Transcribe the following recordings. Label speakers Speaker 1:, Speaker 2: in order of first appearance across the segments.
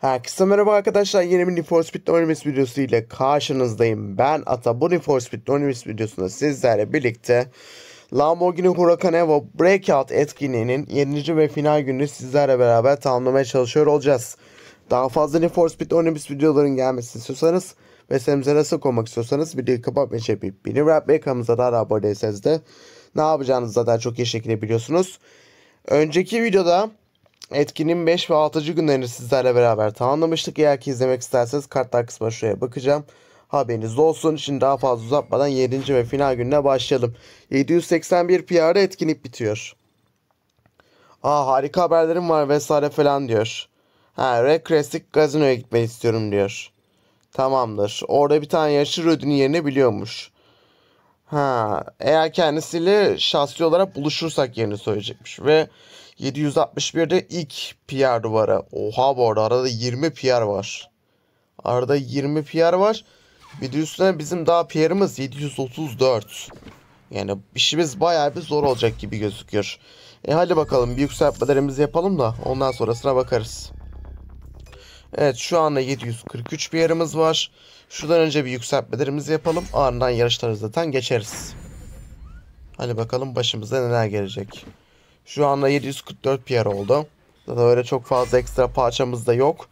Speaker 1: Herkese merhaba arkadaşlar. Yeni bir Need for Speed Anonymous videosu ile karşınızdayım. Ben Ata. Bu Need for Speed Anonymous videosunda sizlerle birlikte Lamborghini Huracan Evo Breakout etkinliğinin 7. ve final gününü sizlerle beraber tamamlamaya çalışıyor olacağız. Daha fazla Need for Speed Anonymous videoların gelmesini istiyorsanız ve senimize nasıl olmak istiyorsanız videoyu kapatmayı yapıp beni ve kanalımıza da abone değilseniz de ne yapacağınızı zaten çok iyi şekilde biliyorsunuz. Önceki videoda Etkinin 5 ve 6. günlerini sizlerle beraber tamamlamıştık. Eğer ki izlemek isterseniz kartlar kısmına şuraya bakacağım. Haberiniz olsun. Şimdi daha fazla uzatmadan 7. ve final gününe başlayalım. 781 PR'da etkinlik bitiyor. Aa harika haberlerim var vesaire falan diyor. Ha Red Classic Gazino'ya gitmeyi istiyorum diyor. Tamamdır. Orada bir tane yarışçı ödünün yerini biliyormuş. Ha eğer kendisiyle şahsi olarak buluşursak yerini söyleyecekmiş. Ve 761'de ilk PR duvarı. Oha bu arada arada 20 PR var. Arada 20 PR var. Bir de üstüne bizim daha PR'ımız 734. Yani işimiz bayağı bir zor olacak gibi gözüküyor. E hadi bakalım bir yükseltmelerimizi yapalım da ondan sonrasına bakarız. Evet şu anda 743 PR'ımız var. Şuradan önce bir yükseltmelerimizi yapalım. Ardından yarışları zaten geçeriz. Hadi bakalım başımıza neler gelecek. Şu anda 744 PR oldu. Zaten öyle çok fazla ekstra parçamız da yok.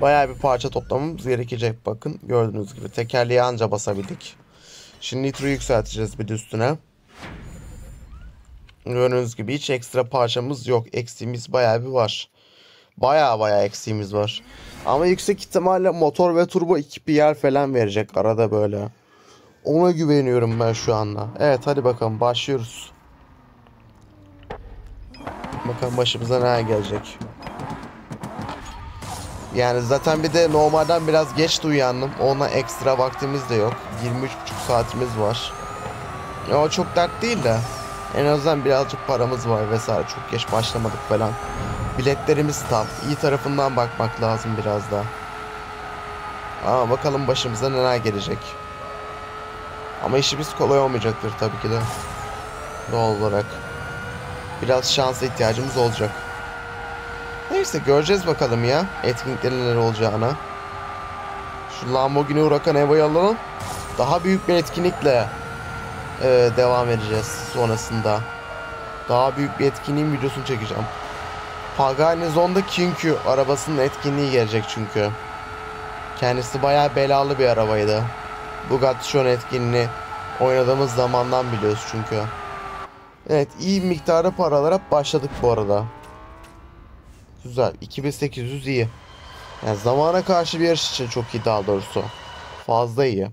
Speaker 1: Bayağı bir parça toplamamız gerekecek bakın. Gördüğünüz gibi tekerleği anca basabildik. Şimdi nitro yükselteceğiz bir de üstüne. Gördüğünüz gibi hiç ekstra parçamız yok. Eksiğimiz bayağı bir var. Bayağı bayağı eksiğimiz var. Ama yüksek ihtimalle motor ve turbo 2 PR falan verecek arada böyle. Ona güveniyorum ben şu anda. Evet hadi bakalım başlıyoruz. Bakalım başımıza neler gelecek. Yani zaten bir de normalden biraz geç de uyandım. Ona ekstra vaktimiz de yok. 23,5 saatimiz var. Ya o çok dert değil de. En azından birazcık paramız var vesaire. Çok geç başlamadık falan. Biletlerimiz tam. İyi tarafından bakmak lazım biraz daha. Ama bakalım başımıza neler gelecek. Ama işimiz kolay olmayacaktır tabii ki de. Doğal olarak. Biraz şansa ihtiyacımız olacak. Neyse göreceğiz bakalım ya. Etkinliklerin neler olacağını. Şu Lamborghini Huracan Evo'yu alalım. Daha büyük bir etkinlikle e, devam edeceğiz sonrasında. Daha büyük bir etkinliğin videosunu çekeceğim. Pagani Zonda Q arabasının etkinliği gelecek çünkü. Kendisi bayağı belalı bir arabaydı. Bugatti Chiron etkinliğini oynadığımız zamandan biliyoruz çünkü. Evet iyi miktarda paralara başladık bu arada. Güzel 2800 iyi. Yani zamana karşı bir yarış için çok iyi daha doğrusu. Fazla iyi.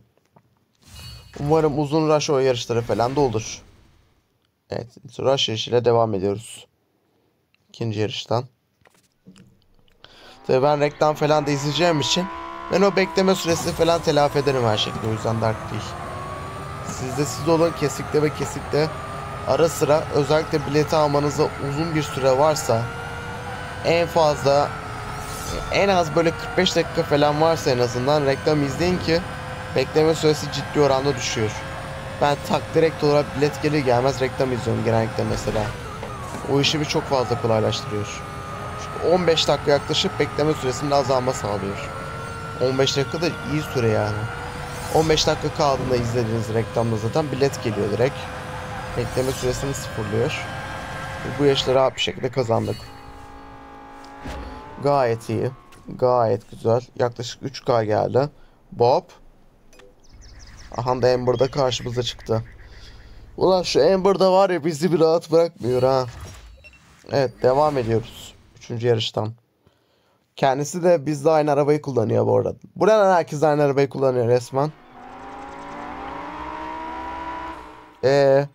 Speaker 1: Umarım uzun rush o yarışları falan da olur. Evet rush yarışıyla devam ediyoruz. İkinci yarıştan. Tabii ben reklam falan da izleyeceğim için ben o bekleme süresini falan telafi ederim her şekilde. O yüzden dert değil. Sizde siz olun kesikte ve kesikte ara sıra özellikle bileti almanıza uzun bir süre varsa en fazla en az böyle 45 dakika falan varsa en azından reklam izleyin ki bekleme süresi ciddi oranda düşüyor. Ben tak direkt olarak bilet gelir gelmez reklam izliyorum genellikle mesela. O işimi çok fazla kolaylaştırıyor. Çünkü 15 dakika yaklaşıp bekleme süresinin azalma sağlıyor. 15 dakika da iyi süre yani. 15 dakika kaldığında izlediğiniz reklamda zaten bilet geliyor direkt. Bekleme süresini sıfırlıyor. Bu yaşları rahat bir şekilde kazandık. Gayet iyi. Gayet güzel. Yaklaşık 3K geldi. Bob. Aha da Amber'da karşımıza çıktı. Ulan şu Amber'da var ya bizi bir rahat bırakmıyor ha. Evet devam ediyoruz. Üçüncü yarıştan. Kendisi de bizde aynı arabayı kullanıyor bu arada. Buradan herkes aynı arabayı kullanıyor resmen. Ee,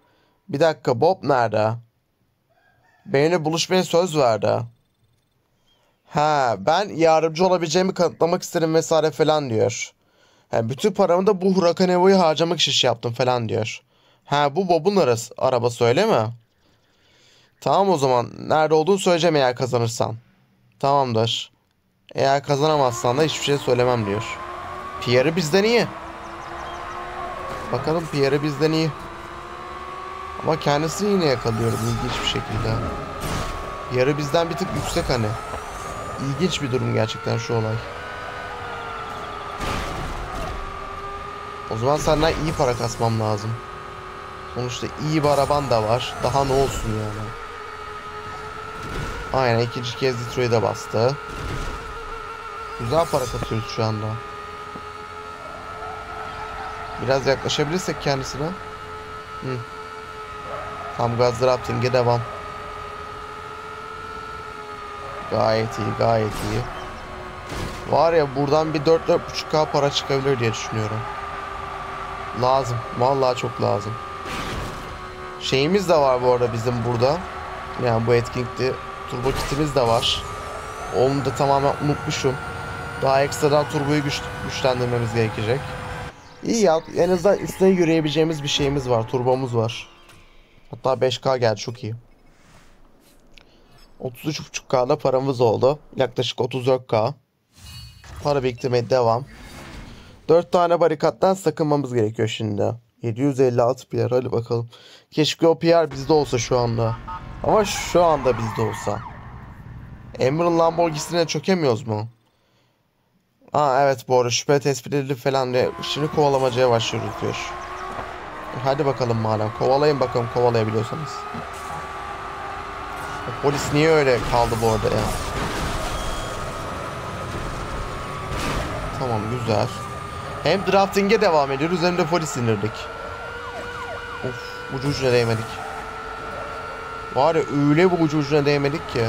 Speaker 1: bir dakika Bob nerede? Benimle buluşmaya söz verdi. Ha, ben yardımcı olabileceğimi kanıtlamak isterim vesaire falan diyor. Ha, bütün paramı da bu Huracan Evo'yu harcamak için şey yaptım falan diyor. Ha bu Bob'un arası, arabası öyle mi? Tamam o zaman. Nerede olduğunu söyleyeceğim eğer kazanırsan. Tamamdır. Eğer kazanamazsan da hiçbir şey söylemem diyor. PR'ı bizden iyi. Bakalım PR'ı bizden iyi. Ama kendisini yine yakalıyorum ilginç bir şekilde. PR'ı bizden bir tık yüksek hani. İlginç bir durum gerçekten şu olay. O zaman senden iyi para kasmam lazım. Sonuçta iyi bir araban da var. Daha ne olsun yani. Aynen ikinci kez Detroit'e bastı. Güzel para kasıyoruz şu anda. Biraz yaklaşabilirsek kendisine. Hı. Tam gaz drafting'e devam. Gayet iyi, gayet iyi. Var ya buradan bir 4-4.5k para çıkabilir diye düşünüyorum. Lazım. Vallahi çok lazım. Şeyimiz de var bu arada bizim burada. Yani bu etkinlikte turbo kitimiz de var. Onu da tamamen unutmuşum. Daha ekstradan turboyu güç, güçlendirmemiz gerekecek. İyi ya en azından üstüne yürüyebileceğimiz bir şeyimiz var. Turbomuz var. Hatta 5K geldi çok iyi. 33.5K'da paramız oldu. Yaklaşık 34K. Para biriktirmeye devam. 4 tane barikattan sakınmamız gerekiyor şimdi. 756 PR hadi bakalım. Keşke o PR bizde olsa şu anda. Ama şu anda bizde olsa. Emerald Lamborghini'ne çökemiyoruz mu? Aa evet bu arada şüphe tespit edildi falan diye. Şimdi kovalamacaya başlıyoruz diyor. Hadi bakalım madem. Kovalayın bakalım kovalayabiliyorsanız. O polis niye öyle kaldı bu arada ya? Tamam güzel. Hem drafting'e devam ediyoruz hem de polis indirdik. Of ucu ucuna değmedik. Var ya öyle bir ucu ucuna değmedik ki.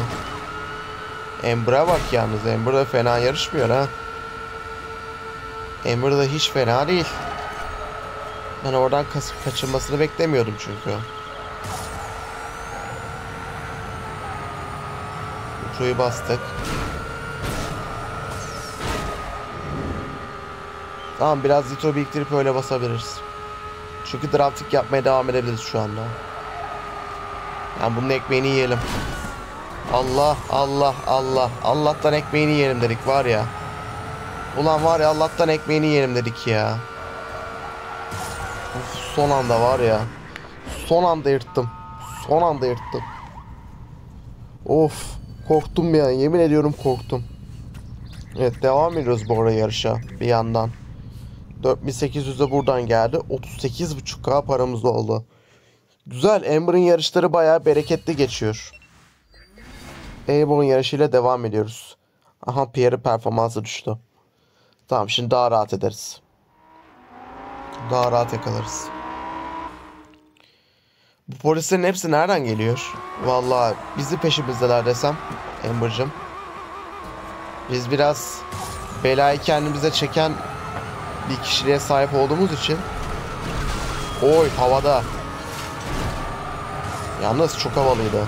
Speaker 1: Ember'a bak yalnız. Ember da fena yarışmıyor ha. Ember da hiç fena değil. Ben oradan kaçırmasını beklemiyordum çünkü. Uçuyu bastık. Tamam biraz zito biriktirip öyle basabiliriz. Çünkü drafting yapmaya devam edebiliriz şu anda. Yani bunun ekmeğini yiyelim. Allah Allah Allah Allah'tan ekmeğini yiyelim dedik var ya. Ulan var ya Allah'tan ekmeğini yiyelim dedik ya. Son anda var ya. Son anda yırttım. Son anda yırttım. Of korktum ya yemin ediyorum korktum. Evet devam ediyoruz bu arada yarışa bir yandan. 4800'e buradan geldi. 38.5k paramız oldu. Güzel. Amber'ın yarışları bayağı bereketli geçiyor. Amber'ın yarışıyla devam ediyoruz. Aha Pierre'in performansı düştü. Tamam şimdi daha rahat ederiz. Daha rahat yakalarız. Bu polislerin hepsi nereden geliyor? Vallahi bizi peşimizdeler desem Amber'cım. Biz biraz belayı kendimize çeken bir kişiliğe sahip olduğumuz için. Oy havada. Yalnız çok havalıydı.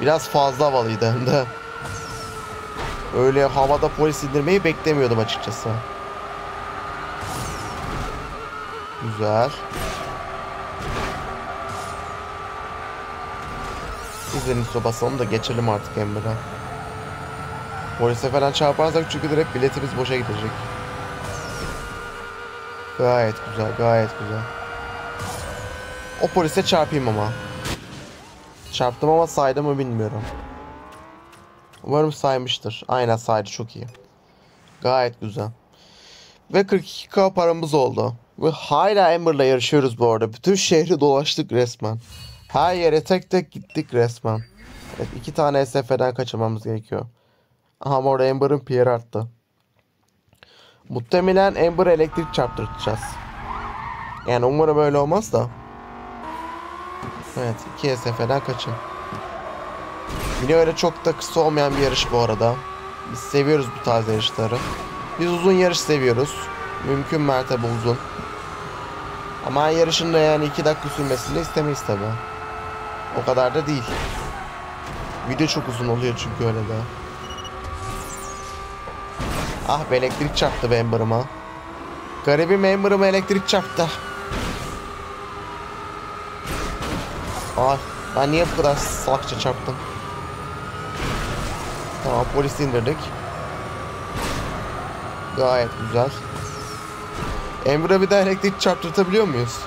Speaker 1: Biraz fazla havalıydı hem de. Öyle havada polis indirmeyi beklemiyordum açıkçası. Güzel Su basalım da geçelim artık Ember'a Polise falan çarparsak çünkü direkt biletimiz boşa gidecek Gayet güzel, gayet güzel. O polise çarpayım ama. Çarptım ama saydı mı bilmiyorum. Umarım saymıştır. Aynen saydı çok iyi. Gayet güzel. Ve 42k paramız oldu. Ve hala Amber'la yarışıyoruz bu arada. Bütün şehri dolaştık resmen. Her yere tek tek gittik resmen. Evet iki tane SF'den kaçırmamız gerekiyor. Aha orada Amber'ın PR arttı. Muhtemelen Amber elektrik çarptıracağız. Yani umarım öyle olmaz da. Evet iki SF'den kaçın. Yine öyle çok da kısa olmayan bir yarış bu arada. Biz seviyoruz bu tarz yarışları. Biz uzun yarış seviyoruz. Mümkün mertebe uzun. Ama yarışın da yani 2 dakika sürmesini istemeyiz tabi. O kadar da değil. Video çok uzun oluyor çünkü öyle de. Ah be elektrik çarptı be Amber'ıma. Garibim Amber'ıma elektrik çarptı. Ah ben niye bu kadar salakça çarptım? Tamam polis indirdik. Gayet güzel. Amber'a bir daha elektrik çarptırtabiliyor muyuz?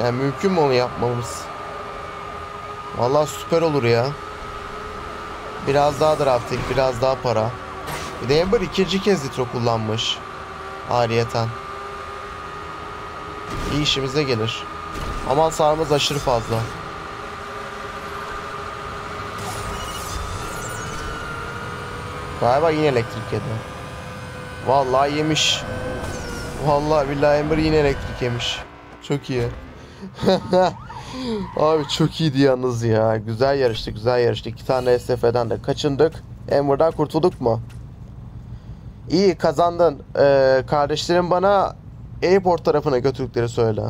Speaker 1: Yani mümkün mü onu yapmamız? Vallahi süper olur ya. Biraz daha drafting, biraz daha para. Bir de Ember ikinci kez nitro kullanmış. Ariyeten. İyi işimize gelir. Aman sarmaz aşırı fazla. Galiba yine elektrik yedi. Vallahi yemiş. Vallahi billahi Ember yine elektrik yemiş. Çok iyi. Abi çok iyiydi yalnız ya. Güzel yarıştı, güzel yarıştı. İki tane SF'den de kaçındık. Ember'dan kurtulduk mu? İyi kazandın. Ee, kardeşlerim bana airport tarafına götürdükleri söyle.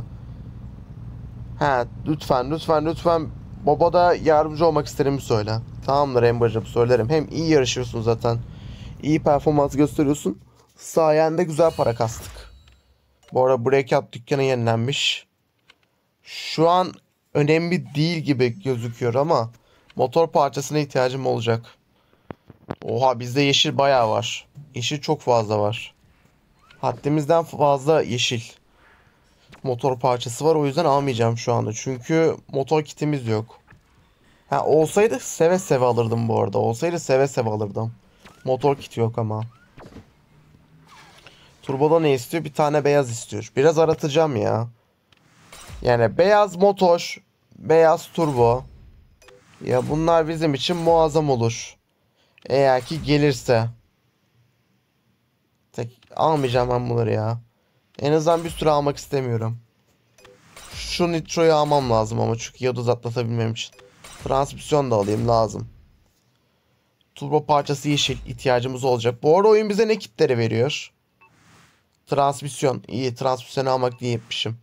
Speaker 1: Ha lütfen lütfen lütfen baba da yardımcı olmak isterim söyle. Tamamdır Ember'cığım söylerim. Hem iyi yarışıyorsun zaten. İyi performans gösteriyorsun. Sayende güzel para kastık. Bu arada Breakout dükkanı yenilenmiş. Şu an önemli değil gibi gözüküyor ama motor parçasına ihtiyacım olacak. Oha bizde yeşil bayağı var. Yeşil çok fazla var. Haddimizden fazla yeşil. Motor parçası var o yüzden almayacağım şu anda. Çünkü motor kitimiz yok. Ha olsaydı seve seve alırdım bu arada. Olsaydı seve seve alırdım. Motor kiti yok ama. Turboda ne istiyor? Bir tane beyaz istiyor. Biraz aratacağım ya. Yani beyaz motor, beyaz turbo. Ya bunlar bizim için muazzam olur. Eğer ki gelirse. Tek almayacağım ben bunları ya. En azından bir süre almak istemiyorum. Şu nitroyu almam lazım ama çünkü yıldız atlatabilmem için. Transmisyon da alayım lazım. Turbo parçası yeşil ihtiyacımız olacak. Bu arada oyun bize ne kitleri veriyor? Transmisyon. iyi transmisyon almak diye yapmışım.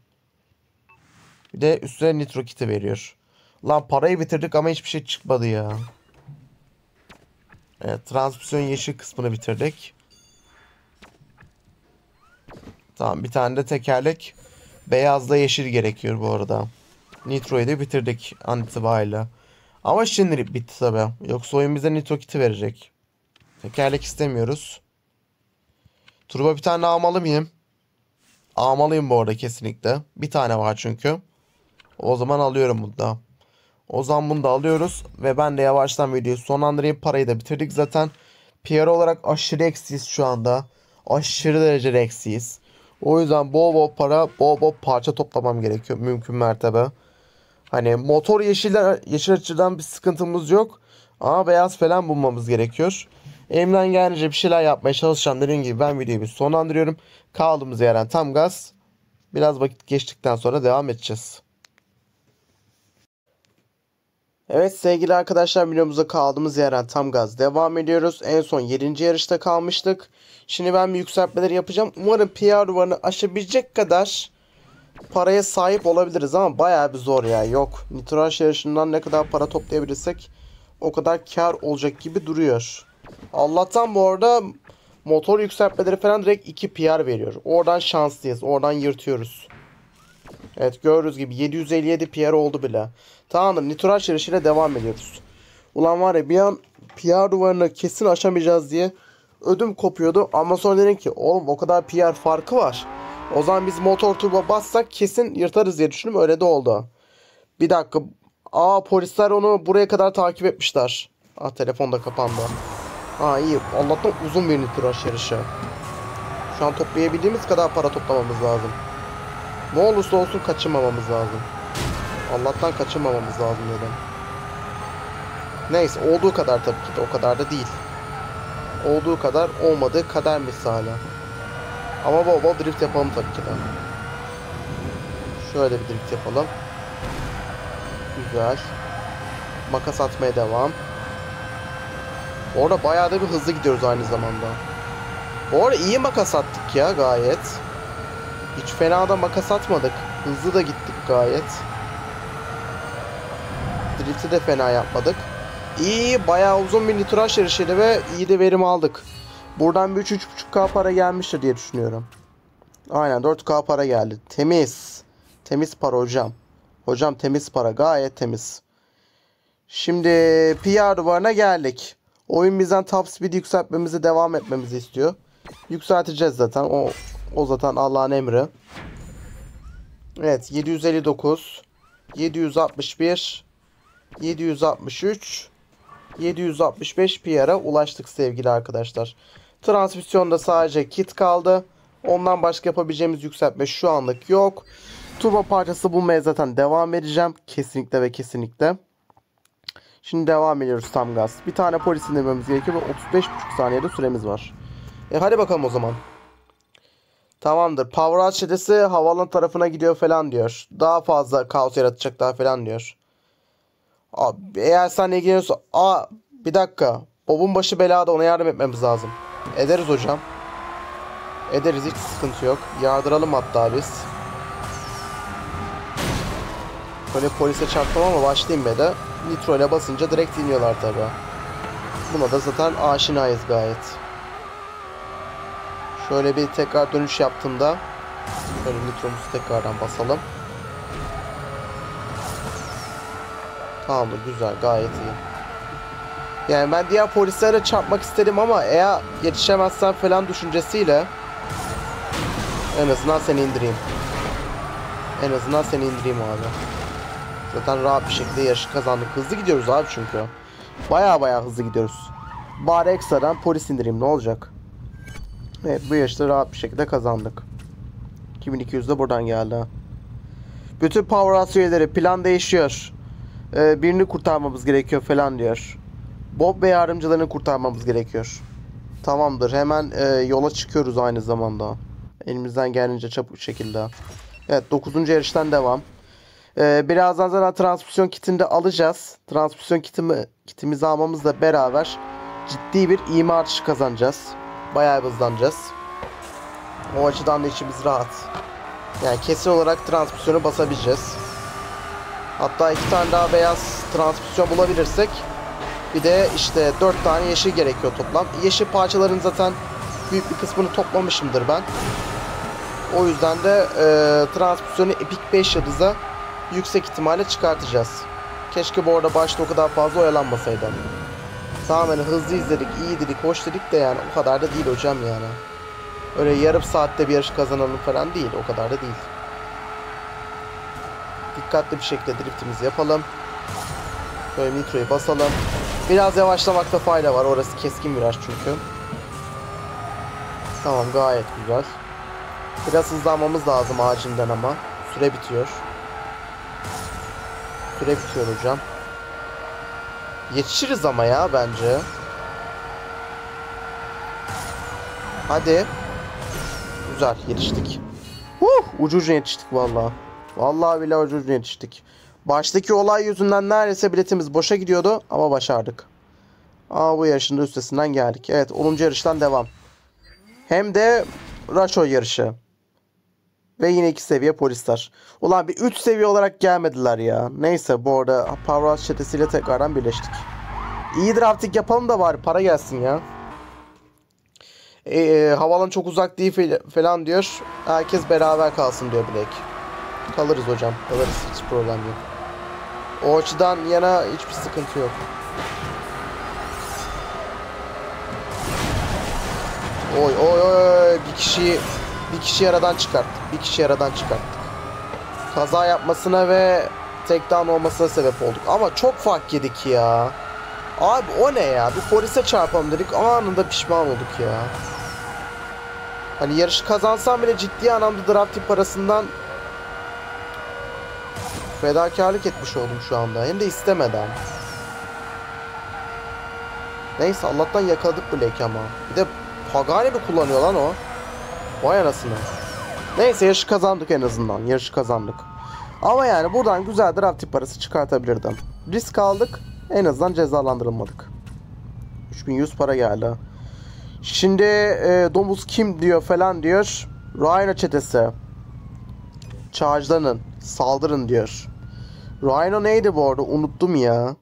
Speaker 1: Bir de üstüne nitro kiti veriyor. Lan parayı bitirdik ama hiçbir şey çıkmadı ya. Evet transmisyon yeşil kısmını bitirdik. Tamam bir tane de tekerlek beyazla yeşil gerekiyor bu arada. Nitro'yu da bitirdik an itibariyle. Ama şimdi bitti tabi. Yoksa oyun bize nitro kiti verecek. Tekerlek istemiyoruz. Turbo bir tane almalı mıyım? Almalıyım bu arada kesinlikle. Bir tane var çünkü. O zaman alıyorum bunu da. O zaman bunu da alıyoruz. Ve ben de yavaştan videoyu sonlandırayım. Parayı da bitirdik zaten. PR olarak aşırı eksiyiz şu anda. Aşırı derecede eksiyiz. O yüzden bol bol para, bol bol parça toplamam gerekiyor. Mümkün mertebe. Hani motor yeşiller, yeşil açıdan bir sıkıntımız yok. Ama beyaz falan bulmamız gerekiyor. Elimden gelince bir şeyler yapmaya çalışacağım. Dediğim gibi ben videoyu sonlandırıyorum. Kaldığımız yerden tam gaz. Biraz vakit geçtikten sonra devam edeceğiz. Evet sevgili arkadaşlar videomuza kaldığımız yerden tam gaz devam ediyoruz. En son 7. yarışta kalmıştık. Şimdi ben bir yükseltmeleri yapacağım. Umarım PR duvarını aşabilecek kadar paraya sahip olabiliriz ama bayağı bir zor ya. Yok. Nitraj yarışından ne kadar para toplayabilirsek o kadar kar olacak gibi duruyor. Allah'tan bu arada motor yükseltmeleri falan direkt 2 PR veriyor. Oradan şanslıyız. Oradan yırtıyoruz. Evet gördüğünüz gibi 757 PR oldu bile. Tamamdır nitraj yarışıyla devam ediyoruz. Ulan var ya bir an PR duvarını kesin aşamayacağız diye ödüm kopuyordu. Ama sonra dedim ki oğlum o kadar PR farkı var. O zaman biz motor turbo bassak kesin yırtarız diye düşündüm. Öyle de oldu. Bir dakika. Aa polisler onu buraya kadar takip etmişler. Ah telefon da kapandı. Aa iyi. Allah'tan uzun bir nitraj yarışı. Şu an toplayabildiğimiz kadar para toplamamız lazım. Ne olursa olsun kaçırmamamız lazım. Allah'tan kaçırmamamız lazım dedim. Neyse olduğu kadar tabii ki de o kadar da değil. Olduğu kadar olmadığı kadar misali. Ama bol bol drift yapalım tabii ki de. Şöyle bir drift yapalım. Güzel. Makas atmaya devam. Orada bayağı da bir hızlı gidiyoruz aynı zamanda. Bu arada iyi makas attık ya gayet. Hiç fena da makas atmadık. Hızlı da gittik gayet. Drift'i de fena yapmadık. İyi bayağı uzun bir nitraj yarışıydı ve iyi de verim aldık. Buradan bir 3-3.5k para gelmiştir diye düşünüyorum. Aynen 4k para geldi. Temiz. Temiz para hocam. Hocam temiz para gayet temiz. Şimdi PR duvarına geldik. Oyun bizden top speed yükseltmemizi devam etmemizi istiyor. Yükselteceğiz zaten. O, o zaten Allah'ın emri. Evet 759 761 763 765 PR'a ulaştık sevgili arkadaşlar. Transmisyonda sadece kit kaldı. Ondan başka yapabileceğimiz yükseltme şu anlık yok. Turbo parçası bulmaya zaten devam edeceğim. Kesinlikle ve kesinlikle. Şimdi devam ediyoruz tam gaz. Bir tane polis indirmemiz gerekiyor ve 35,5 saniyede süremiz var. E hadi bakalım o zaman. Tamamdır. Power çetesi havalan tarafına gidiyor falan diyor. Daha fazla kaos yaratacaklar falan diyor. Abi, eğer sen ilgileniyorsan... Aa bir dakika. Bob'un başı belada ona yardım etmemiz lazım. Ederiz hocam. Ederiz hiç sıkıntı yok. Yardıralım hatta biz. Böyle polise çarptım ama başlayayım be de. Nitro ile basınca direkt iniyorlar tabi. Buna da zaten aşinayız gayet. Şöyle bir tekrar dönüş yaptığımda şöyle nitromuzu tekrardan basalım. Tamamdır güzel gayet iyi. Yani ben diğer polislere çarpmak istedim ama eğer yetişemezsen falan düşüncesiyle en azından seni indireyim. En azından seni indireyim abi. Zaten rahat bir şekilde yarışı kazandık. Hızlı gidiyoruz abi çünkü. Baya baya hızlı gidiyoruz. Bari ekstradan polis indireyim ne olacak? Evet bu yarışta rahat bir şekilde kazandık. 2200 de buradan geldi. Bütün Power üyeleri plan değişiyor. Ee, birini kurtarmamız gerekiyor falan diyor. Bob ve yardımcılarını kurtarmamız gerekiyor. Tamamdır hemen e, yola çıkıyoruz aynı zamanda. Elimizden gelince çabuk şekilde. Evet 9. yarıştan devam. Ee, birazdan zaten transmisyon kitini de alacağız. Transmisyon kitimi, kitimizi almamızla beraber ciddi bir ima artışı kazanacağız. Bayağı hızlanacağız. O açıdan da içimiz rahat. Yani kesin olarak transmisyonu basabileceğiz. Hatta iki tane daha beyaz transmisyon bulabilirsek bir de işte dört tane yeşil gerekiyor toplam. Yeşil parçaların zaten büyük bir kısmını toplamışımdır ben. O yüzden de e, transmisyonu Epic 5 yıldıza yüksek ihtimalle çıkartacağız. Keşke bu arada başta o kadar fazla oyalanmasaydı. Tamamen hızlı izledik, iyi dedik, hoş dedik de yani o kadar da değil hocam yani. Öyle yarım saatte bir yarış kazanalım falan değil, o kadar da değil. Dikkatli bir şekilde driftimizi yapalım. Böyle nitroyu basalım. Biraz yavaşlamakta fayda var, orası keskin viraj çünkü. Tamam gayet güzel. Biraz hızlanmamız lazım acinden ama. Süre bitiyor. Süre bitiyor hocam. Yetişiriz ama ya bence. Hadi. Güzel yetiştik. Huh, ucu ucuna yetiştik vallahi. Vallahi bile ucu ucuna yetiştik. Baştaki olay yüzünden neredeyse biletimiz boşa gidiyordu ama başardık. Aa bu yarışın üstesinden geldik. Evet 10. yarıştan devam. Hem de Raşo yarışı. Ve yine iki seviye polisler. Ulan bir 3 seviye olarak gelmediler ya. Neyse bu arada Powerhouse çetesiyle tekrardan birleştik. İyi drafting yapalım da bari para gelsin ya. E, e, havalan çok uzak değil falan diyor. Herkes beraber kalsın diyor Blake. Kalırız hocam. Kalırız. Hiç problem yok. O açıdan yana hiçbir sıkıntı yok. Oy oy oy bir kişiyi bir kişi yaradan çıkarttık. Bir kişi yaradan çıkarttık. Kaza yapmasına ve tek down olmasına sebep olduk. Ama çok fark yedik ya. Abi o ne ya? Bir polise çarpalım dedik. Anında pişman olduk ya. Hani yarışı kazansam bile ciddi anlamda draft parasından fedakarlık etmiş oldum şu anda. Hem de istemeden. Neyse Allah'tan yakaladık Black ama. Bir de Pagani mi kullanıyor lan o? Vay anasını. Neyse yarışı kazandık en azından. Yarışı kazandık. Ama yani buradan güzel draft parası çıkartabilirdim. Risk aldık. En azından cezalandırılmadık. 3100 para geldi. Şimdi e, domuz kim diyor falan diyor. Rhino çetesi. Charge'lanın. Saldırın diyor. Rhino neydi bu arada? Unuttum ya.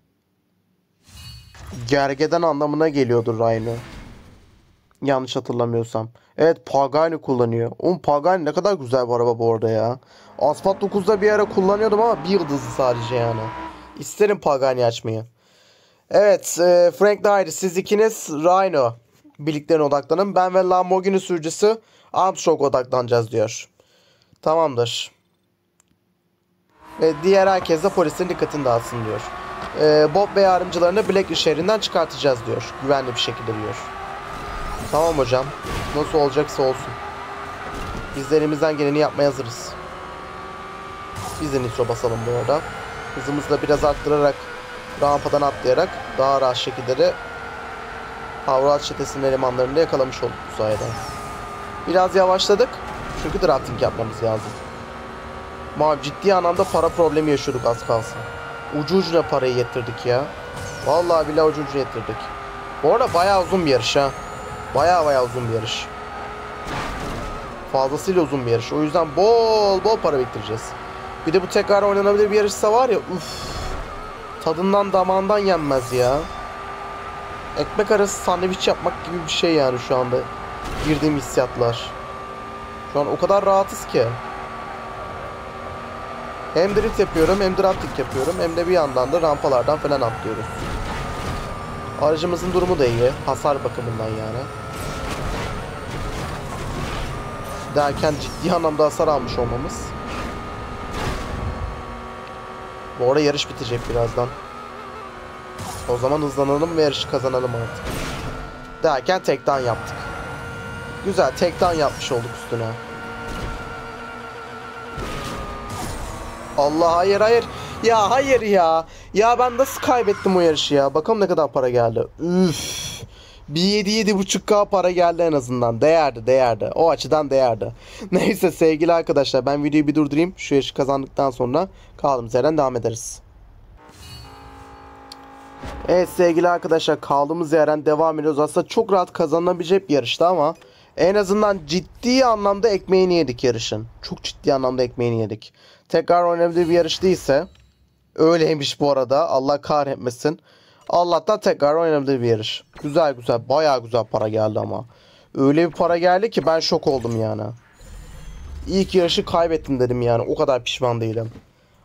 Speaker 1: Gergeden anlamına geliyordur Rhino. Yanlış hatırlamıyorsam. Evet Pagani kullanıyor. Oğlum Pagani ne kadar güzel bir araba bu arada ya. Asfalt 9'da bir ara kullanıyordum ama bir yıldızlı sadece yani. İsterim Pagani açmayı. Evet e, Frank Dyer siz ikiniz Rhino birliklerine odaklanın. Ben ve Lamborghini sürücüsü Armstrong odaklanacağız diyor. Tamamdır. Ve diğer herkes de polisin dikkatini dağıtsın diyor. e, Bob ve yardımcılarını Black şehrinden çıkartacağız diyor. Güvenli bir şekilde diyor. Tamam hocam. Nasıl olacaksa olsun. Biz de elimizden geleni yapmaya hazırız. Biz de nitro basalım bu arada. Hızımızı da biraz arttırarak rampadan atlayarak daha rahat şekilde de Havrat çetesinin elemanlarını yakalamış olduk bu sayede. Biraz yavaşladık. Çünkü drafting yapmamız lazım. Ma ciddi anlamda para problemi yaşıyorduk az kalsın. Ucu ucuna parayı getirdik ya. Vallahi billahi ucu ucuna getirdik. Bu arada bayağı uzun bir yarış ha. Bayağı bayağı uzun bir yarış. Fazlasıyla uzun bir yarış. O yüzden bol bol para biriktireceğiz. Bir de bu tekrar oynanabilir bir yarışsa var ya uf. Tadından damağından yenmez ya. Ekmek arası sandviç yapmak gibi bir şey yani şu anda. Girdiğim hissiyatlar. Şu an o kadar rahatız ki. Hem drift yapıyorum hem drafting yapıyorum hem de bir yandan da rampalardan falan atlıyoruz. Aracımızın durumu da iyi. Hasar bakımından yani. Derken ciddi anlamda hasar almış olmamız. Bu arada yarış bitecek birazdan. O zaman hızlanalım ve yarışı kazanalım artık. Derken tekten yaptık. Güzel tekten yapmış olduk üstüne. Allah hayır hayır. Ya hayır ya. Ya ben nasıl kaybettim o yarışı ya. Bakalım ne kadar para geldi. Üf. Bir 7-7.5k para geldi en azından. Değerdi değerdi. O açıdan değerdi. Neyse sevgili arkadaşlar ben videoyu bir durdurayım. Şu yarışı kazandıktan sonra kaldığımız yerden devam ederiz. Evet sevgili arkadaşlar kaldığımız yerden devam ediyoruz. Aslında çok rahat kazanabilecek bir yarıştı ama en azından ciddi anlamda ekmeğini yedik yarışın. Çok ciddi anlamda ekmeğini yedik. Tekrar oynanabilecek bir yarış değilse öyleymiş bu arada. Allah kahretmesin. Allah'tan tekrar oynanabilecek bir yarış. Güzel güzel baya güzel para geldi ama. Öyle bir para geldi ki ben şok oldum yani. İlk yarışı kaybettim dedim yani. O kadar pişman değilim.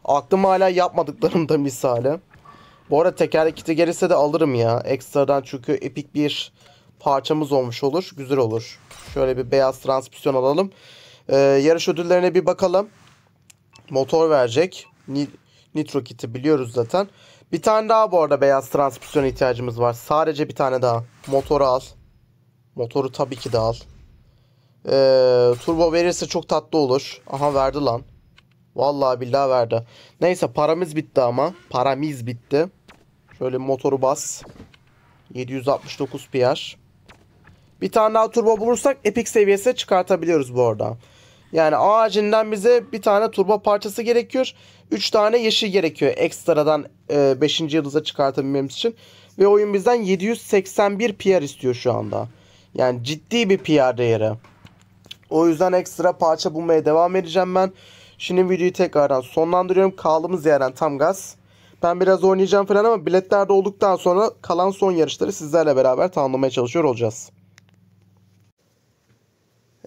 Speaker 1: Aklım hala yapmadıklarımda misali. Bu arada tekerlek kiti gelirse de alırım ya. Ekstradan çünkü epik bir parçamız olmuş olur. Güzel olur. Şöyle bir beyaz transmisyon alalım. Ee, yarış ödüllerine bir bakalım. Motor verecek. Ni Nitro kiti biliyoruz zaten. Bir tane daha bu arada beyaz transmisyon ihtiyacımız var. Sadece bir tane daha. Motoru al. Motoru tabii ki de al. Ee, turbo verirse çok tatlı olur. Aha verdi lan. Vallahi billahi verdi. Neyse paramız bitti ama. Paramız bitti. Şöyle motoru bas. 769 PR. Bir tane daha turbo bulursak epic seviyesine çıkartabiliyoruz bu arada. Yani acinden bize bir tane turbo parçası gerekiyor. 3 tane yeşil gerekiyor ekstradan 5. E, yıldıza çıkartabilmemiz için. Ve oyun bizden 781 PR istiyor şu anda. Yani ciddi bir PR değeri. O yüzden ekstra parça bulmaya devam edeceğim ben. Şimdi videoyu tekrardan sonlandırıyorum. Kaldığımız yerden tam gaz. Ben biraz oynayacağım falan ama biletler de olduktan sonra kalan son yarışları sizlerle beraber tamamlamaya çalışıyor olacağız.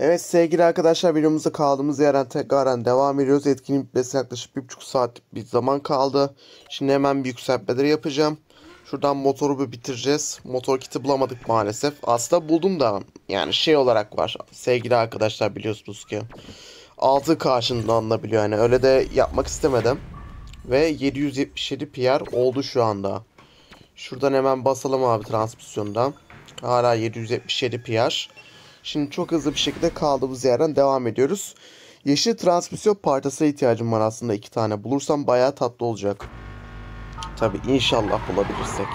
Speaker 1: Evet sevgili arkadaşlar videomuza kaldığımız yerden tekrardan devam ediyoruz. Etkinlik bitmesine yaklaşık bir buçuk saatlik bir zaman kaldı. Şimdi hemen bir yükseltmeleri yapacağım. Şuradan motoru bir bitireceğiz. Motor kiti bulamadık maalesef. Aslında buldum da yani şey olarak var. Sevgili arkadaşlar biliyorsunuz ki. 6 karşında alınabiliyor yani öyle de yapmak istemedim. Ve 777 PR oldu şu anda. Şuradan hemen basalım abi transmisyondan. Hala 777 PR. Şimdi çok hızlı bir şekilde kaldığımız yerden devam ediyoruz. Yeşil transmisyon parçası ihtiyacım var aslında iki tane. Bulursam bayağı tatlı olacak. Tabi inşallah bulabilirsek.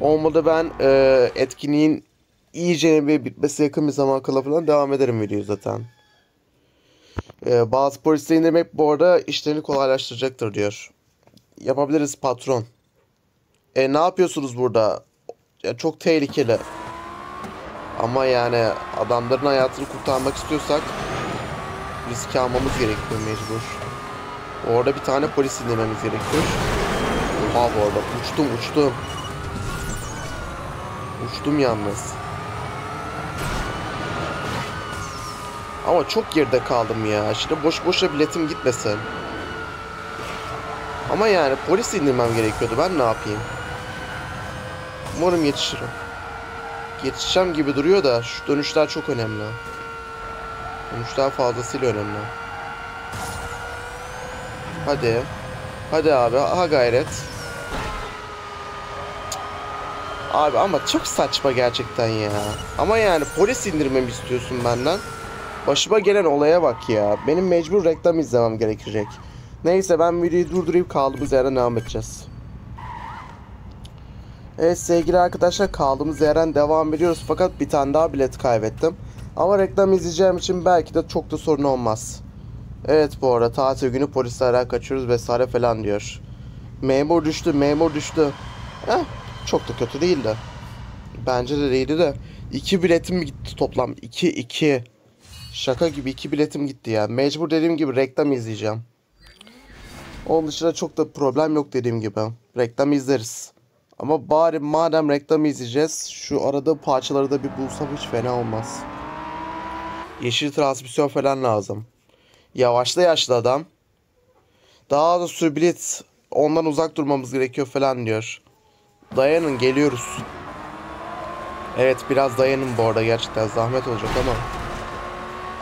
Speaker 1: Olmadı ben e, etkinliğin iyice bir bitmesi yakın bir zaman kala falan devam ederim videoyu zaten. E, bazı polisleri indirmek bu arada işlerini kolaylaştıracaktır diyor. Yapabiliriz patron. E ne yapıyorsunuz burada? Ya, çok tehlikeli. Ama yani adamların hayatını kurtarmak istiyorsak risk almamız gerekiyor mecbur. Orada bir tane polis indirmemiz gerekiyor. Oha bu arada uçtum uçtum. Uçtum yalnız. Ama çok geride kaldım ya. Şimdi boş boşa biletim gitmesin. Ama yani polis indirmem gerekiyordu. Ben ne yapayım? Umarım yetişirim. Yetişeceğim gibi duruyor da şu dönüşler çok önemli. Dönüşler fazlasıyla önemli. Hadi. Hadi abi. Aha gayret. Abi ama çok saçma gerçekten ya. Ama yani polis indirmemi istiyorsun benden. Başıma gelen olaya bak ya. Benim mecbur reklam izlemem gerekecek. Neyse ben videoyu durdurayım kaldığımız yerden devam edeceğiz. Evet sevgili arkadaşlar kaldığımız yerden devam ediyoruz fakat bir tane daha bilet kaybettim. Ama reklam izleyeceğim için belki de çok da sorun olmaz. Evet bu arada tatil günü polislerden kaçıyoruz vesaire falan diyor. Memur düştü, memur düştü. Eh, çok da kötü değildi. Bence de değildi de. iki biletim gitti toplam. İki, iki. Şaka gibi iki biletim gitti ya. Mecbur dediğim gibi reklam izleyeceğim. Onun dışında çok da problem yok dediğim gibi. Reklam izleriz. Ama bari madem reklam izleyeceğiz şu arada parçaları da bir bulsam hiç fena olmaz. Yeşil transmisyon falan lazım. Yavaşla yaşlı adam. Daha da sürbilit ondan uzak durmamız gerekiyor falan diyor. Dayanın geliyoruz. Evet biraz dayanın bu arada gerçekten zahmet olacak ama.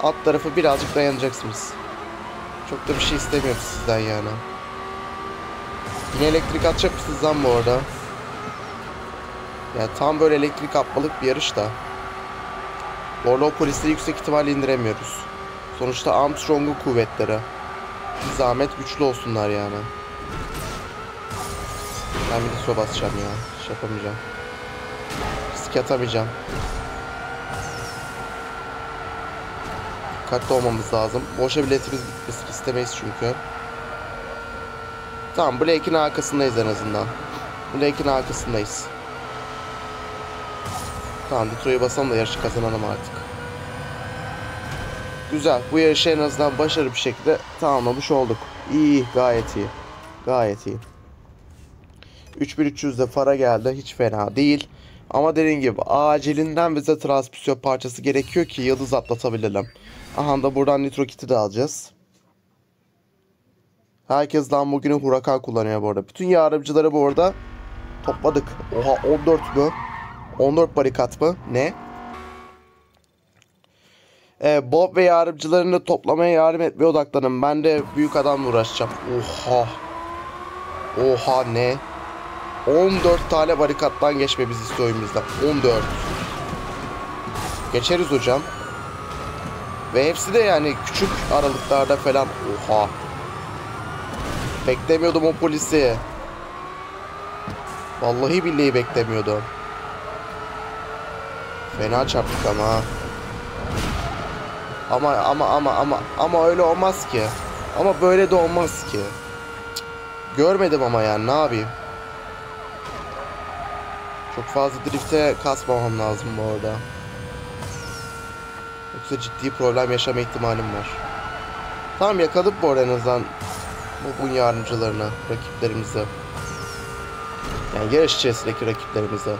Speaker 1: Alt tarafı birazcık dayanacaksınız. Çok da bir şey istemiyorum sizden yani. Yine elektrik atacak mısınız lan bu arada? Ya tam böyle elektrik atmalık bir yarış da. Bu arada o polisleri yüksek ihtimalle indiremiyoruz. Sonuçta Armstrong'un kuvvetleri. Zahmet güçlü olsunlar yani. Ben bir de su basacağım ya. Şey yapamayacağım. Risk atamayacağım. Dikkatli olmamız lazım. Boşa biletimiz gitmesini istemeyiz çünkü. Tamam Blake'in arkasındayız en azından. Blake'in arkasındayız. Tamam Detroit'e basalım da yarışı kazanalım artık. Güzel. Bu yarışı en azından başarılı bir şekilde tamamlamış olduk. İyi, gayet iyi. Gayet iyi. 3300'de para geldi. Hiç fena değil. Ama dediğim gibi acilinden bize transmisyon parçası gerekiyor ki yıldız atlatabilelim. Aha da buradan nitro kiti de alacağız. Herkes Lamborghini Huracan kullanıyor bu arada. Bütün yardımcıları bu arada topladık. Oha 14 mü? 14 barikat mı? Ne? Ee, Bob ve yardımcılarını toplamaya yardım etmeye odaklanın. Ben de büyük adamla uğraşacağım. Oha. Oha ne? 14 tane barikattan geçmemizi istiyor oyunumuzda. 14. Geçeriz hocam. Ve hepsi de yani küçük aralıklarda falan. Oha. Beklemiyordum o polisi. Vallahi billahi beklemiyordum. Fena çarptık ama. Ama ama ama ama ama öyle olmaz ki. Ama böyle de olmaz ki. Görmedim ama yani ne yapayım. Çok fazla drifte kasmamam lazım bu arada. Yoksa ciddi problem yaşama ihtimalim var. Tamam yakaladık bu arada en azından bu bun yardımcılarını, rakiplerimizi. Yani yarış içerisindeki rakiplerimizi.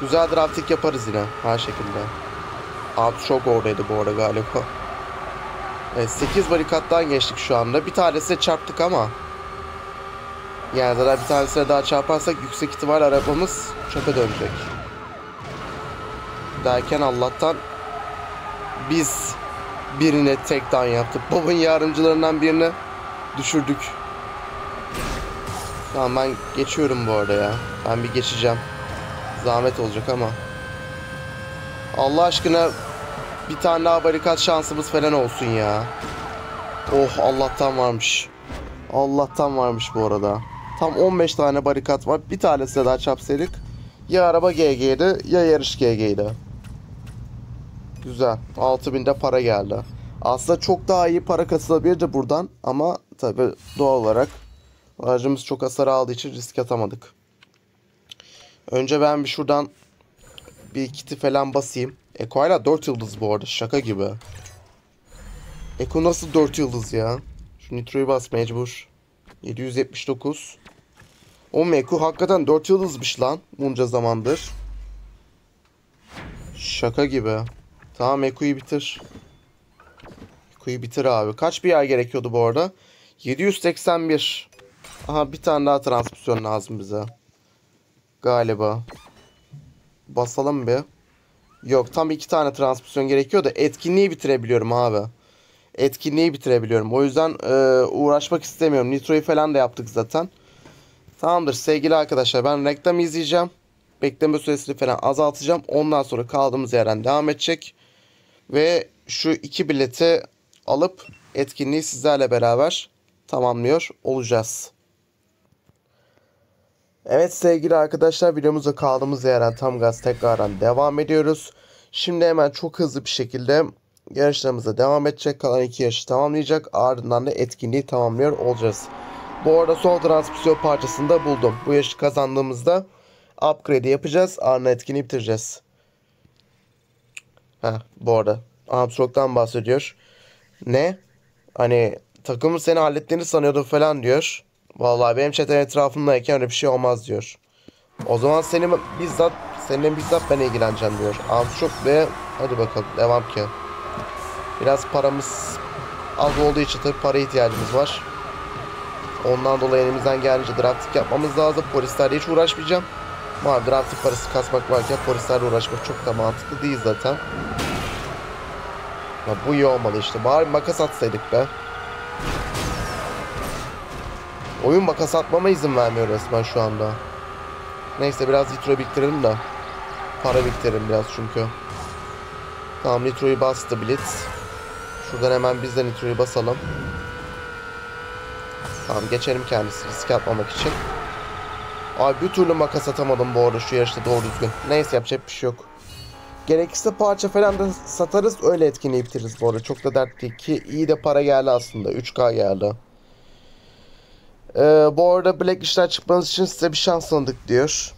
Speaker 1: Güzel drafting yaparız yine her şekilde. Abi çok oradaydı bu arada galiba. Evet 8 barikattan geçtik şu anda. Bir tanesine çarptık ama. Yani zaten bir tanesine daha çarparsak yüksek ihtimal arabamız çöpe dönecek. Derken Allah'tan biz birine tek down yaptık. Bob'un yardımcılarından birini düşürdük. Tamam ben geçiyorum bu arada ya. Ben bir geçeceğim. Zahmet olacak ama. Allah aşkına bir tane daha barikat şansımız falan olsun ya. Oh Allah'tan varmış. Allah'tan varmış bu arada. Tam 15 tane barikat var. Bir tanesine daha çarpsaydık. Ya araba GG'ydi ya yarış GG'ydi. Güzel. 6000'de para geldi. Aslında çok daha iyi para kasılabilirdi buradan ama tabi doğal olarak aracımız çok hasar aldığı için risk atamadık. Önce ben bir şuradan bir kiti falan basayım. Eko hala 4 yıldız bu arada şaka gibi. Eko nasıl 4 yıldız ya? Şu nitroyu bas mecbur. 779. O Eko hakikaten 4 yıldızmış lan bunca zamandır. Şaka gibi. Tamam Eko'yu bitir. Eko'yu bitir abi. Kaç bir yer gerekiyordu bu arada? 781. Aha bir tane daha transmisyon lazım bize. Galiba. Basalım bir. Yok tam iki tane transmisyon gerekiyor da etkinliği bitirebiliyorum abi. Etkinliği bitirebiliyorum. O yüzden e, uğraşmak istemiyorum. Nitro'yu falan da yaptık zaten. Tamamdır sevgili arkadaşlar ben reklam izleyeceğim. bekleme süresini falan azaltacağım. Ondan sonra kaldığımız yerden devam edecek. Ve şu iki bileti alıp etkinliği sizlerle beraber tamamlıyor olacağız. Evet sevgili arkadaşlar videomuza kaldığımız yerden tam gaz tekrardan devam ediyoruz. Şimdi hemen çok hızlı bir şekilde yarışlarımıza devam edecek. Kalan iki yarışı tamamlayacak. Ardından da etkinliği tamamlıyor olacağız. Bu arada son transmisyon parçasını da buldum. Bu yarışı kazandığımızda upgrade yapacağız. Ardından etkinliği bitireceğiz. Ha bu arada Armstrong'dan bahsediyor. Ne? Hani takımın seni hallettiğini sanıyordu falan diyor. Vallahi benim chatten etrafımdayken öyle bir şey olmaz diyor. O zaman seni bizzat seninle bizzat ben ilgileneceğim diyor. Armstrong ve hadi bakalım devam ki. Biraz paramız az olduğu için tabii para ihtiyacımız var. Ondan dolayı elimizden gelince drafting yapmamız lazım. Polislerle hiç uğraşmayacağım. Ama drafting parası kasmak varken polislerle uğraşmak çok da mantıklı değil zaten. Ya bu iyi olmalı işte. Bari makas atsaydık be. Oyun makas atmama izin vermiyor resmen şu anda. Neyse biraz nitro biriktirelim de. Para biriktirelim biraz çünkü. Tamam nitroyu bastı Blitz. Şuradan hemen biz de nitroyu basalım. Tamam geçelim kendisi risk atmamak için. Abi bir türlü makas atamadım bu arada şu yarışta doğru düzgün. Neyse yapacak bir şey yok. Gerekirse parça falan da satarız öyle etkinliği bitiririz bu arada. Çok da dert değil ki iyi de para geldi aslında. 3K geldi. Ee, bu arada Black işler çıkmanız için size bir şans tanıdık diyor.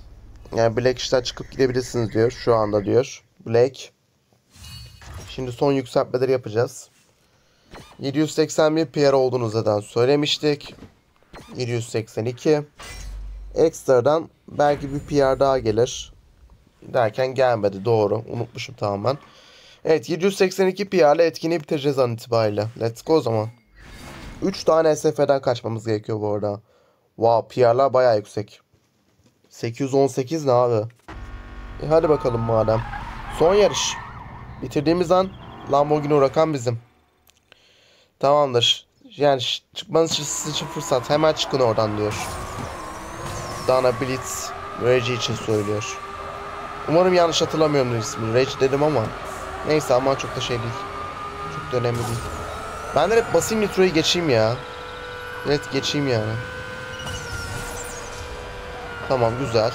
Speaker 1: Yani Black işler çıkıp gidebilirsiniz diyor şu anda diyor. Black. Şimdi son yükseltmeleri yapacağız. 781 PR olduğunu zaten söylemiştik. 782. Ekstradan belki bir PR daha gelir. Derken gelmedi doğru. Unutmuşum tamamen. Evet 782 PR ile etkinliği bitireceğiz an itibariyle. Let's go o zaman. 3 tane SF'den kaçmamız gerekiyor bu arada. Wow PR'lar baya yüksek. 818 ne abi? E hadi bakalım madem. Son yarış. Bitirdiğimiz an Lamborghini Huracan bizim. Tamamdır. Yani çıkmanız için fırsat. Hemen çıkın oradan diyor. Dana Blitz Rage için söylüyor. Umarım yanlış hatırlamıyorum ismini. Rage dedim ama. Neyse ama çok da şey değil. Çok da önemli değil. Ben de hep basayım nitroyu geçeyim ya. Evet geçeyim yani. Tamam güzel.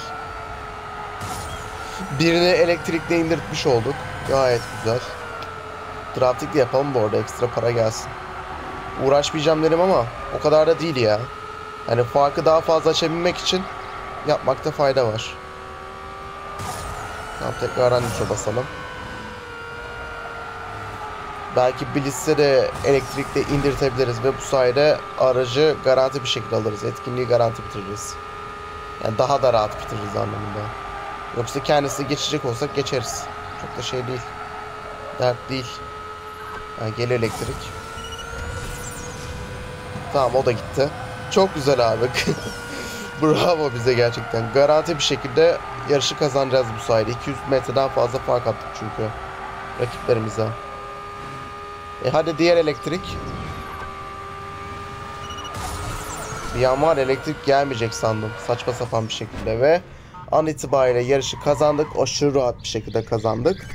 Speaker 1: Birini elektrikle indirtmiş olduk. Gayet güzel. Drafting de yapalım bu arada ekstra para gelsin. Uğraşmayacağım dedim ama o kadar da değil ya. Hani farkı daha fazla açabilmek için yapmakta fayda var. Tamam tekrardan nitro basalım. Belki Blitz'e de elektrikle indirtebiliriz ve bu sayede aracı garanti bir şekilde alırız. Etkinliği garanti bitiririz. Yani daha da rahat bitiririz anlamında. Yoksa kendisi geçecek olsak geçeriz. Çok da şey değil. Dert değil. Yani gel elektrik. Tamam o da gitti. Çok güzel abi. Bravo bize gerçekten. Garanti bir şekilde yarışı kazanacağız bu sayede. 200 metreden fazla fark attık çünkü rakiplerimize. E hadi diğer elektrik. Bir an elektrik gelmeyecek sandım. Saçma sapan bir şekilde ve an itibariyle yarışı kazandık. Aşırı rahat bir şekilde kazandık.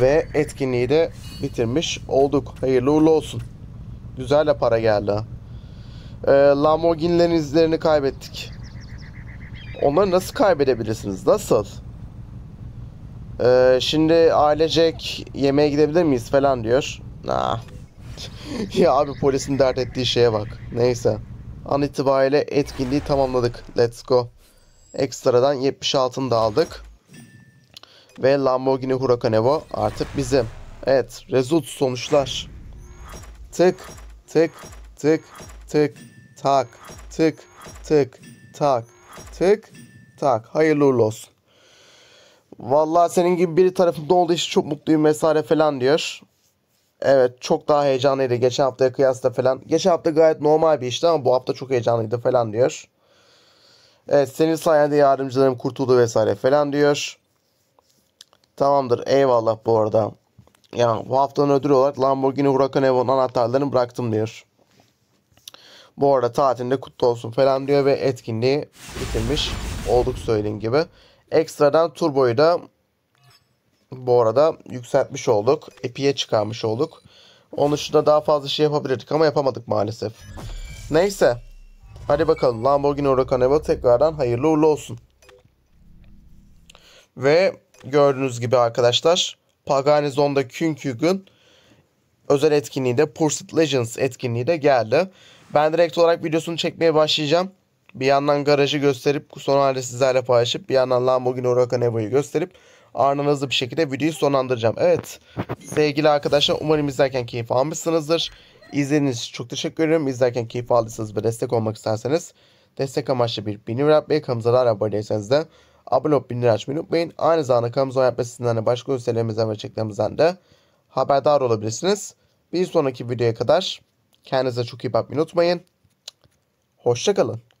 Speaker 1: Ve etkinliği de bitirmiş olduk. Hayırlı uğurlu olsun. Güzel de para geldi. Ee, Lamborghini'lerin izlerini kaybettik. Onları nasıl kaybedebilirsiniz? Nasıl? Ee, şimdi ailecek yemeğe gidebilir miyiz falan diyor. Nah. ya abi polisin dert ettiği şeye bak. Neyse. An itibariyle etkinliği tamamladık. Let's go. Ekstradan 76'ını da aldık. Ve Lamborghini Huracan Evo artık bizim. Evet. Result sonuçlar. Tık. Tık. Tık. Tık. Tak. Tık. Tık. Tak. Tık. Tak. Hayırlı uğurlu olsun. Vallahi senin gibi biri tarafında olduğu için çok mutluyum vesaire falan diyor. Evet çok daha heyecanlıydı geçen haftaya kıyasla falan. Geçen hafta gayet normal bir işti ama bu hafta çok heyecanlıydı falan diyor. Evet senin sayende yardımcılarım kurtuldu vesaire falan diyor. Tamamdır eyvallah bu arada. Ya bu haftanın ödülü olarak Lamborghini Huracan Evo'nun anahtarlarını bıraktım diyor. Bu arada tatilinde kutlu olsun falan diyor ve etkinliği bitirmiş olduk söylediğim gibi. Ekstradan turboyu da bu arada yükseltmiş olduk. Epi'ye çıkarmış olduk. Onun dışında daha fazla şey yapabilirdik ama yapamadık maalesef. Neyse. Hadi bakalım Lamborghini Huracan Evo tekrardan hayırlı uğurlu olsun. Ve gördüğünüz gibi arkadaşlar Pagani Zonda Künküg'ün özel etkinliği de Pursuit Legends etkinliği de geldi. Ben direkt olarak videosunu çekmeye başlayacağım. Bir yandan garajı gösterip son halde sizlerle paylaşıp bir yandan Lamborghini Huracan Evo'yu gösterip ardından bir şekilde videoyu sonlandıracağım. Evet sevgili arkadaşlar umarım izlerken keyif almışsınızdır. İzlediğiniz için çok teşekkür ederim. İzlerken keyif aldıysanız ve destek olmak isterseniz destek amaçlı bir bini yapmayı kanalımıza da abone değilseniz de abone olup bildirim açmayı unutmayın. Aynı zamanda kanalımıza yapma sizden de başka gösterilerimizden ve çeklerimizden de haberdar olabilirsiniz. Bir sonraki videoya kadar kendinize çok iyi bakmayı unutmayın. Hoşçakalın.